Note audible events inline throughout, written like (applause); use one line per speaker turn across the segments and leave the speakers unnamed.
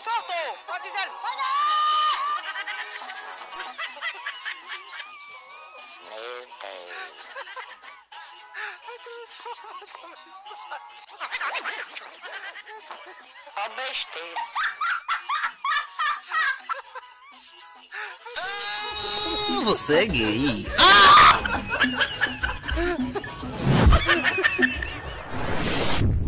soltou. Pode dizer.
Meu Deus. Ó besteira.
Ah, você é gay. (laughs)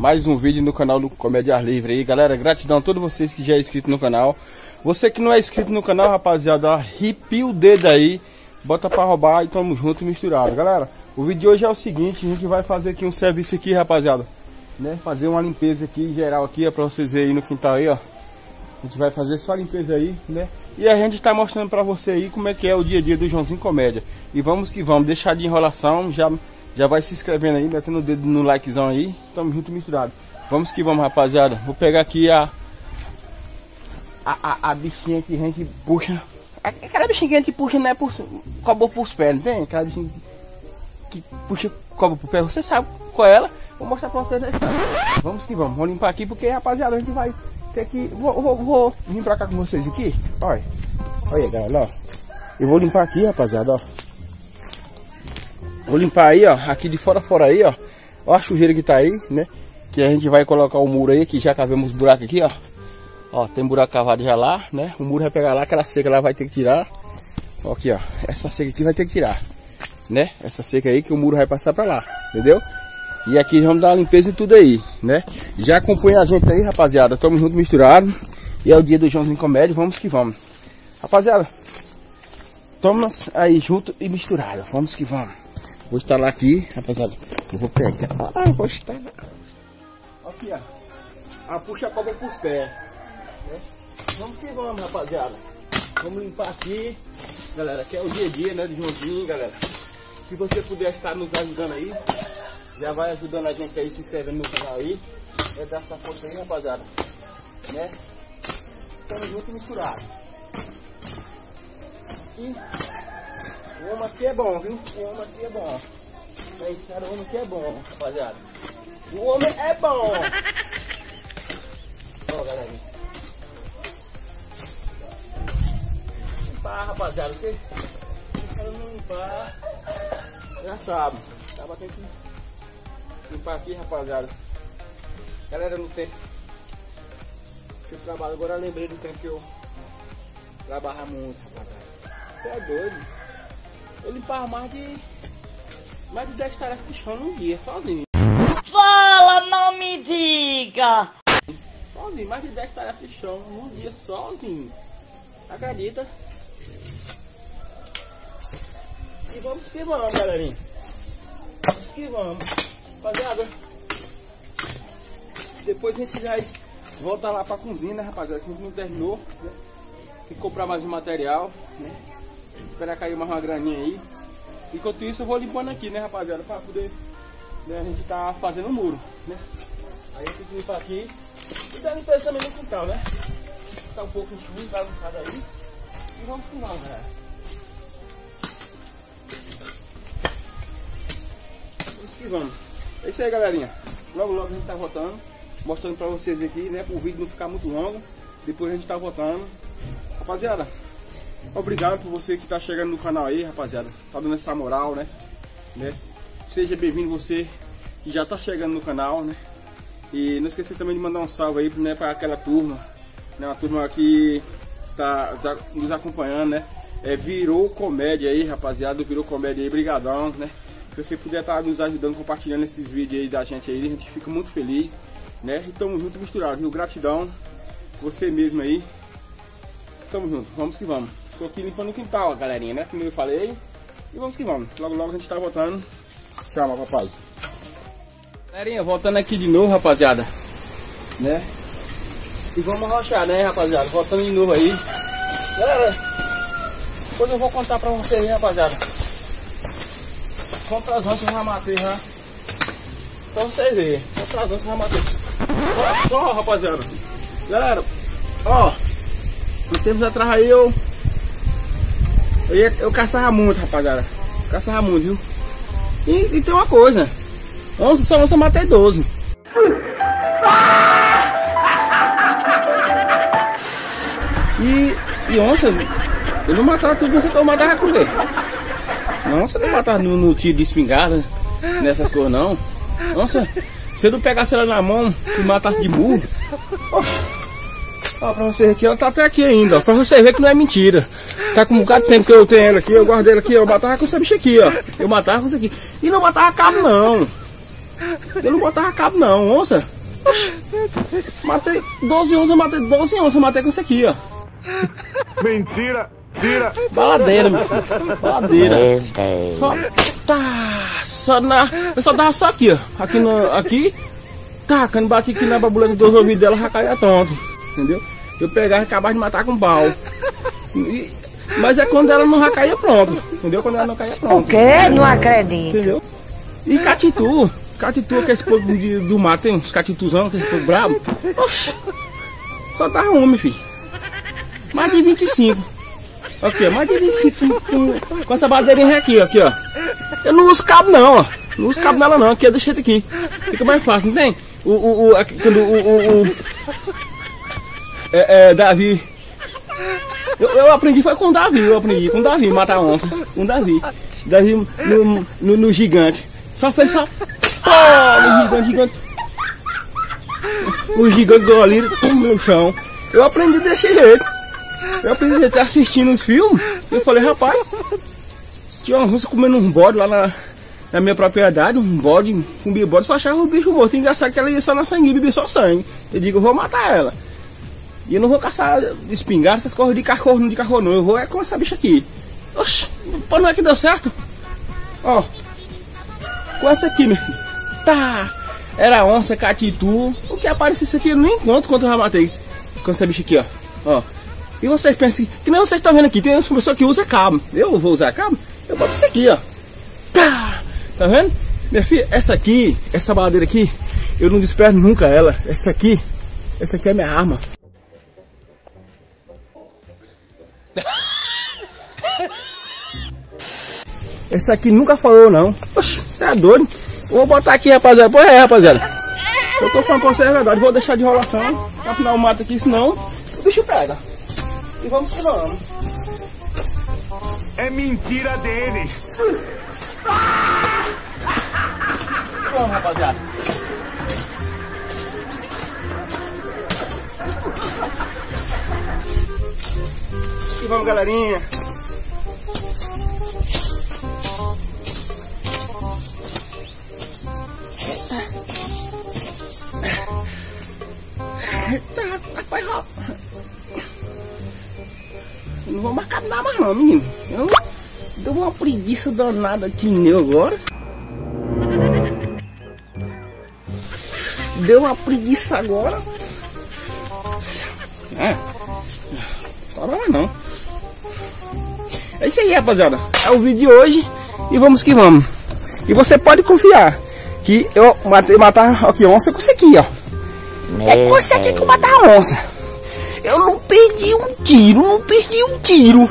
mais um vídeo no canal do Comédia Livre aí, galera. Gratidão a todos vocês que já é inscrito no canal. Você que não é inscrito no canal, rapaziada, arrepia o dedo aí, bota pra roubar e tamo junto misturado. Galera, o vídeo de hoje é o seguinte, a gente vai fazer aqui um serviço aqui, rapaziada. Né? Fazer uma limpeza aqui geral aqui, ó, pra vocês verem aí no quintal aí, ó. A gente vai fazer só a limpeza aí, né? E a gente tá mostrando pra você aí como é que é o dia a dia do Joãozinho Comédia. E vamos que vamos, deixar de enrolação, já já vai se inscrevendo aí, metendo o dedo no likezão aí. Tamo junto misturado. Vamos que vamos, rapaziada. Vou pegar aqui a. A, a, a bichinha que a gente puxa. Aquela bichinha que a gente puxa, né? Por, cobra pros pés, não tem? Aquela bichinha que puxa cobra pro pé. Você sabe qual é ela? Vou mostrar pra vocês. Vamos que vamos. Vamos limpar aqui porque, rapaziada, a gente vai ter que. Vou, vou, vou vir pra cá com vocês aqui. Olha. Olha, galera, ó. Eu vou limpar aqui, rapaziada, ó. Vou limpar aí, ó, aqui de fora fora aí, ó. Ó a sujeira que tá aí, né? Que a gente vai colocar o muro aí, que já cavemos os buracos aqui, ó. Ó, tem buraco cavado já lá, né? O muro vai pegar lá, aquela seca lá vai ter que tirar. Ó, aqui, ó. Essa seca aqui vai ter que tirar, né? Essa seca aí que o muro vai passar pra lá, entendeu? E aqui vamos dar uma limpeza em tudo aí, né? Já acompanha a gente aí, rapaziada. Tamo junto misturado. E é o dia do Joãozinho Comédia, vamos que vamos. Rapaziada, toma aí junto e misturado. Vamos que vamos. Vou instalar aqui, rapaziada. Eu vou pegar. Ah, vou instalar. Aqui, ó. A puxa cobra pros pés. Né? Vamos que vamos, rapaziada. Vamos limpar aqui. Galera, que é o dia a dia, né, de Joãozinho, galera. Se você puder estar nos ajudando aí, já vai ajudando a gente aí, se inscrevendo no canal aí. É dar essa força aí, rapaziada. Né? Estamos juntos misturados. E o homem aqui é bom, viu? O homem aqui é bom. Aí, cara, o homem aqui é bom, rapaziada. O homem é bom. Ó, galera. Limpar, rapaziada. Se o cara não limpar, já sabe. Tá batendo que limpar aqui, rapaziada. Galera, no tempo que eu trabalho, agora eu lembrei do tempo que eu trabalhava muito, rapaziada. Você é doido. Eu limpava mais de. Mais de 10 tarefas de chão num dia, sozinho.
Fala, não me diga!
Sozinho, mais de 10 tarefas de chão num dia, sozinho. Acredita? E vamos que vamos, galerinha. Vamos que vamos. Rapaziada. Depois a gente vai voltar lá pra cozinha, né, rapaziada? Que a gente não terminou, né? Tem que comprar mais um material, né? Esperar cair mais uma graninha aí. Enquanto isso eu vou limpando aqui, né rapaziada, pra poder né, a gente tá fazendo o muro, né? Aí eu tenho que limpar aqui e dar limpeza também no quintal, né? Tá um pouco enxuto, tá limpado aí. E vamos que vamos, galera. Vamos que vamos. É isso aí, galerinha. Logo, logo a gente tá voltando. Mostrando pra vocês aqui, né? Para o vídeo não ficar muito longo. Depois a gente tá voltando. Rapaziada, Obrigado por você que está chegando no canal aí, rapaziada. Tá dando essa moral, né? né? Seja bem-vindo você que já está chegando no canal, né? E não esqueça também de mandar um salve aí né, para aquela turma, né? Uma turma que está nos acompanhando, né? É, virou comédia aí, rapaziada. Virou comédia aí, brigadão, né? Se você puder estar tá nos ajudando, compartilhando esses vídeos aí da gente aí, a gente fica muito feliz, né? E tamo junto misturado, viu? Gratidão. Você mesmo aí. Tamo junto, vamos que vamos. Tô aqui limpando o quintal, galerinha, né? Como eu falei. E vamos que vamos. Logo, logo a gente tá voltando. Chama, papai. Galerinha, voltando aqui de novo, rapaziada. Né? E vamos arrochar, né, rapaziada? Voltando de novo aí. Galera, depois eu vou contar pra vocês, hein, rapaziada. Quantas antes eu já matei, já. Pra vocês verem. Quantas antes eu já matei. Olha só, rapaziada. Galera, ó. Uns tempos atrás aí eu eu, ia, eu caçava muito, rapaziada. Caçava muito, viu? E, e tem uma coisa. Onça só onça mata idoso. E, e onça, eu não matava tudo, você eu matava com quê? Não, não matava no, no tiro de espingarda, nessas coisas não. Nossa, se eu não pegasse ela na mão e matasse de burro. Ó, ó, pra você ver aqui, ela tá até aqui ainda, ó, pra você ver que não é mentira. Tá com um bocado de tempo que eu tenho aqui, eu guardei aqui, eu matava com essa bicha aqui, ó. Eu matava com isso aqui. E não matava cabo não. Eu não botava cabo não, onça. Matei 12 onças, eu matei 12 onças, eu matei com isso aqui, ó.
Mentira! Tira!
Baladeira, meu filho. Baladeira. Só. Tá. Só na. Eu só dava só aqui, ó. Aqui no. Aqui. Tá, quando bati aqui na babuleta dos ouvidos dela, já caía tonto. Entendeu? Eu pegava e acabava de matar com pau. E- mas é quando ela não já caía pronto. Entendeu? Quando ela não caía pronto.
quê? Não acredito.
Entendeu? E catitu. Catitu, aquele povo de- do mato, tem uns catituzão, aquele povo brabo. Oxi. Só dá um, meu filho. Mais de 25. Aqui, mais de 25 com, com essa badeirinha aqui, aqui, ó. Eu não uso cabo não, ó. Não uso cabo nela não, aqui, ó, deixa ele aqui. Fica mais fácil, não tem? O, o, o, aqui, quando o, o, o é, é, Davi. Eu, eu aprendi, foi com o Davi, eu aprendi com o Davi, matar onça. Com o Davi. Davi no, no, no gigante. Só fez só. Pô, no gigante, gigante. O gigante pum, no chão. Eu aprendi desse jeito. Eu aprendi até assistindo os filmes. Eu falei, rapaz, tinha umas onças comendo um bode lá na, na minha propriedade, um bode, um bode, só achava o bicho morto. Engraçado que ela ia só na sangue, bebia só sangue. Eu digo, eu vou matar ela. E eu não vou caçar espingarda, essas coisas de cachorro, não de cachorro não. Eu vou é com essa bicha aqui. Oxi, pô, não é que deu certo? Ó, com essa aqui, meu filho. Tá, era onça, catitu. O que aparecesse aqui eu não encontro quanto eu já matei. Com essa bicha aqui, ó. Ó. E vocês pensam que nem vocês estão vendo aqui, tem umas pessoas que usam cabo. Eu vou usar cabo? Eu boto isso aqui, ó. Tá, tá vendo? Minha filha, essa aqui, essa baladeira aqui, eu não desperto nunca ela. Essa aqui, essa aqui é minha arma. Essa aqui nunca falou não. Oxi, tá doido? Vou botar aqui, rapaziada. Pois é, rapaziada. Eu tô falando pra você a verdade. Vou deixar de enrolação. Pra final o mato aqui, senão o bicho pega. E vamos que vamos.
É mentira dele!
Vamos, rapaziada. E vamos, galerinha. Não vou marcar nada mais não, menino. Eu deu uma preguiça danada de meu agora. Deu uma preguiça agora. É. Para mais não. É isso aí, rapaziada. É o vídeo de hoje. E vamos que vamos. E você pode confiar que eu matei matar aqui onça com isso aqui, ó. É com isso aqui que eu matar a onça. Eu não perdi um tiro, não perdi um tiro.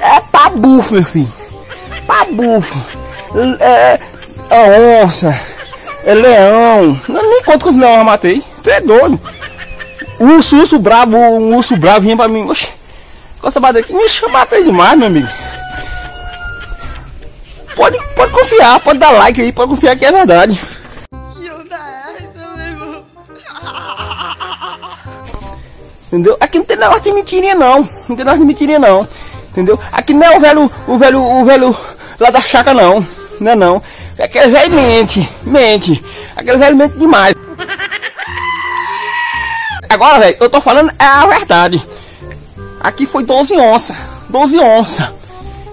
É pra bufo, meu filho. Pra bufo. É, é onça. É leão. Eu nem conto quantos leões eu matei. Tu é doido. Urso, urso brabo, um urso bravo vinha pra mim. Oxi, com essa bateria aqui, me matei demais, meu amigo. Pode, pode confiar, pode dar like aí, pode confiar que é verdade. Entendeu? Aqui não tem negócio de mentirinha não. Não tem negócio de mentirinha não. Entendeu? Aqui não é o velho, o velho, o velho lá da chácara não. Não é não. Aquele velho mente, mente. Aquele velho mente demais. Agora, velho, eu tô falando é a verdade. Aqui foi 12 onças. 12 onças.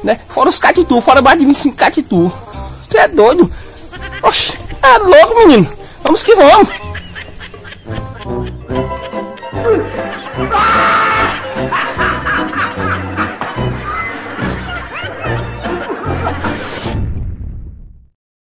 Né? Fora os catitu, fora mais de 25 catitu. Você é doido? Oxe, é louco, menino. Vamos que vamos.